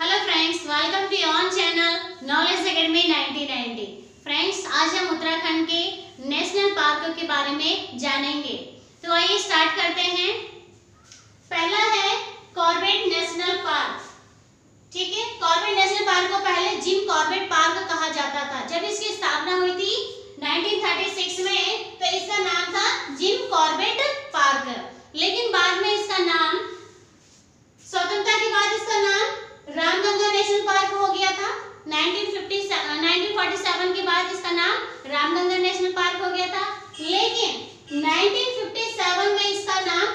Hello friends welcome to on channel knowledge academy 1990 friends आज हम उत्तराखंड के नेशनल पार्कों के बारे में जानेंगे। तो आइए स्टार्ट करते हैं पहला है कॉर्बेट नेशनल पार्क ठीक है कॉर्बेट नेशनल पार्क को पहले जिम कॉर्बेट पार्क कहा जाता था जब इसकी स्थापना हुई थी 1936 में तो इसका नाम था जिम कॉर्बेट पार्क लेकिन बाद में इसका नाम स्वतंत्रता के बाद इसका नाम रामगंगा नेशनल पार्क हो गया था 1950 1947 के बाद इसका रामगंगा नेशनल पार्क हो गया था। लेकिन 1957 में इसका नाम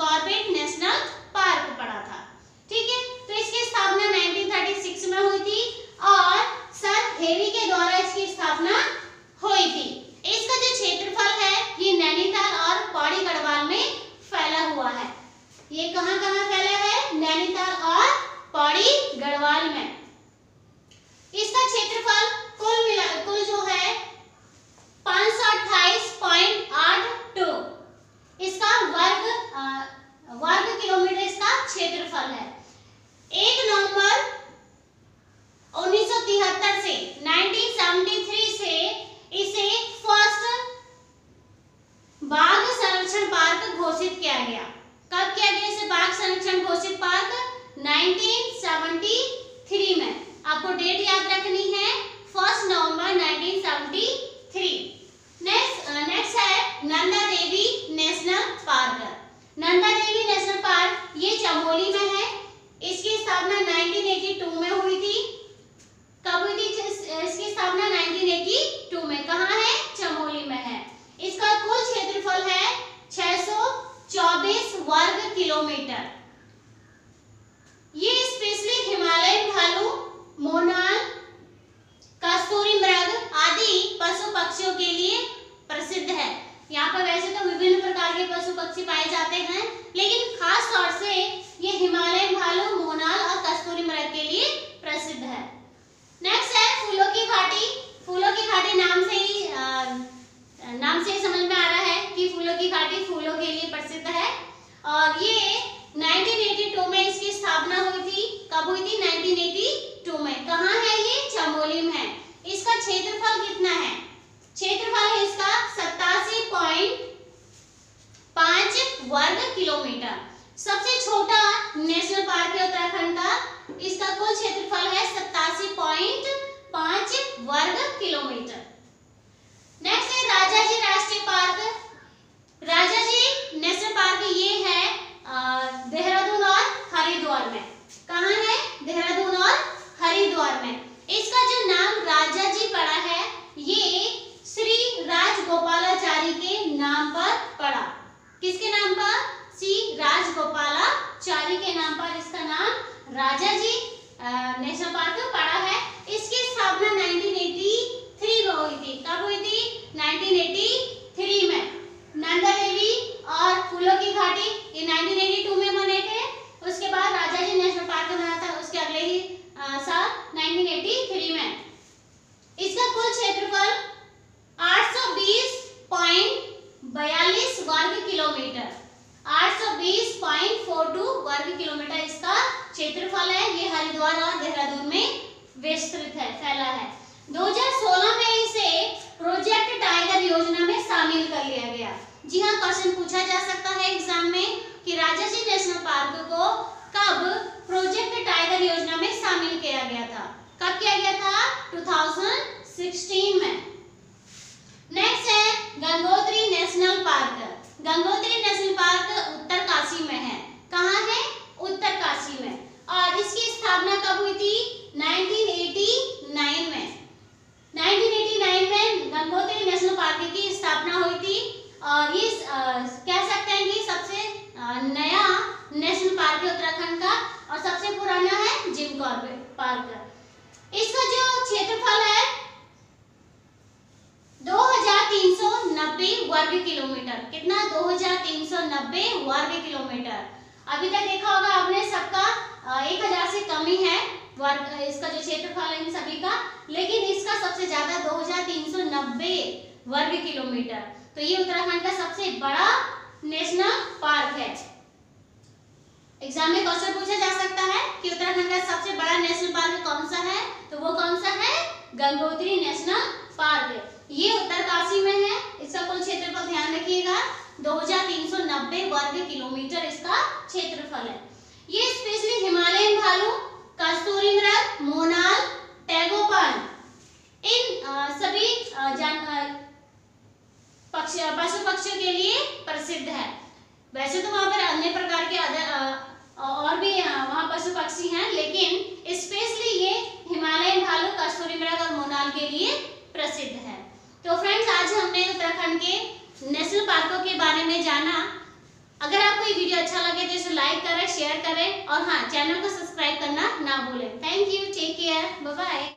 कॉर्बेट नेशनल पार्क पड़ा था। ठीक है? तो इसकी स्थापना 1936 में हुई थी और सर हेरी के द्वारा इसकी स्थापना हुई थी। इसका जो क्षेत्रफल है, ये नैनीताल और पौड़ी गढ़वाल में फैला हुआ है। ये कहाँ कहाँ फैला है? नैनीताल और पौड़ी गढ़वाल में। इसका क्षेत्रफल कुल मिला कुल जो है 528.82 इसका वर्ग अ, वर्ग किलोमीटर इसका क्षेत्रफल है एक नवंबर 1973 से 1973 से इसे फ़र्स्ट बाघ संरक्षण पार्क घोषित किया गया कब से बाघ संरक्षण घोषित पार्क 1973 में आपको डेट याद रखनी है फ़र्स्ट नवंबर 1973 नेक्स्ट नेक्स्ट है Nanda Devi national park Nanda Devi national park ये चमोली में है इसकी स्थापना 1982 में हुई थी कब हुई थी इस- इसकी स्थापना 1982 में कहाँ है चमोली में है इसका कुल क्षेत्रफल है 624 वर्ग किलोमीटर ये स्पेशली हिमालयन भालू मोनाल कस्तूरी मृग आदि पशु पक्षियों के लिए प्रसिद्ध है यहाँ पर वैसे तो विभिन्न प्रकार के पशु पक्षी पाए जाते हैं लेकिन खास तौर से ये हिमालयन भालू मोनाल और कस्तूरी मृग के लिए प्रसिद्ध है नेक्स्ट है फूलों की घाटी फूलों की घाटी नाम से ही अ, नाम से ही समझ में आ रहा है कि घाटी फूलों के लिए प्रसिद्ध है। और ये 1982 में इसकी स्थापना हुई थी। कब हुई थी? 1982 में। कहाँ है ये? चमोली में। है इसका क्षेत्रफल कितना है? क्षेत्रफल है इसका सत्तासी पॉइंट पाँच वर्ग किलोमीटर। सबसे छोटा नेशनल पार्क है उत्तराखंड का। इसका कुल क्षेत्रफल है सत्तासी पॉइंट पाँच वर्ग किलोमीटर नेक्स्ट है राजा जी राष्ट्रीय park Raja ji national park ये है अ, देहरादून और हरिद्वार में कहाँ है देहरादून और हरिद्वार में इसका जो नाम राजा जी पड़ा है ये श्री राजगोपालाचारी के नाम पर पड़ा किसके नाम पर श्री राजगोपालाचारी के नाम पर इसका नाम राजा जी नेशनल पार्क पड़ा है। इसकी स्थापना 1983 में हुई थी। कब हुई थी? 1983 में नंदा देवी और फूलों की घाटी ये 1982 में बने थे उसके बाद राजा जी नेशनल पार्क बना था उसके अगले ही अ, साल 1983 में इसका कुल क्षेत्रफल 820.42 वर्ग किलोमीटर 820.42 वर्ग किलोमीटर इसका क्षेत्रफल है ये हरिद्वार और देहरादून में विस्तृत है फैला है। 2016 में इसे प्रोजेक्ट टाइगर योजना में शामिल कर लिया गया। जी हाँ क्वेश्चन पूछा जा सकता है एग्ज़ाम में कि राजाजी नेशनल पार्क को कब प्रोजेक्ट टाइगर योजना में शामिल किया गया था कब किया गया था 2016 में नेक्स्ट है Gangotri national park Gangotri national park Uttarkashi में है कहाँ है उत्तर काशी में और इसकी स्थापना कब हुई थी 1989 में 1989 में गंगोत्री नेशनल पार्क की स्थापना हुई थी और ये कह सकते हैं कि सबसे नया नेशनल पार्क है उत्तराखंड का और सबसे पुराना है जिम कॉर्बेट पार्क इसका जो क्षेत्रफल है 2390 वर्ग किलोमीटर। कितना? 2390 वर्ग किलोमीटर। अभी तक देखा होगा आपने सबका अ, 1000 से कम ही है वर्ग इसका जो क्षेत्रफल है इन सभी का। लेकिन इसका सबसे ज़्यादा 2390 वर्ग किलोमीटर। तो ये उत्तराखंड का सबसे बड़ा नेशनल पार्क है। एग्ज़ाम में क्वेश्चन पूछा जा सकता है कि उत्तराखंड का सबसे बड़ा नेशनल पार्क कौन सा है? तो वो कौन सा है? गंगोत्री नेशनल पार्क ये उत्तरकाशी में है। इसका कुल क्षेत्रफल ध्यान रखिएगा। 2390 वर्ग किलोमीटर इसका क्षेत्रफल है। ये स्पेशली हिमालयन भालू कस्तूरी मृग मोनाल टैगोपन इन आ, सभी जान पक्षी, पशु पक्षियों के लिए प्रसिद्ध है। वैसे तो वहाँ पर अन्य प्रकार के और भी वहाँ पशु पक्षी हैं, लेकिन स्पेशली ये हिमालयन भालू, कस्तूरी मृग और मोनाल के लिए प्रसिद्ध है। तो फ्रेंड्स आज हमने उत्तराखंड के नेशनल पार्कों के बारे में जाना। अगर आपको ये वीडियो अच्छा लगे तो इसे लाइक करें शेयर करें, और हाँ चैनल को सब्सक्राइब करना ना भूलें। Thank you take care bye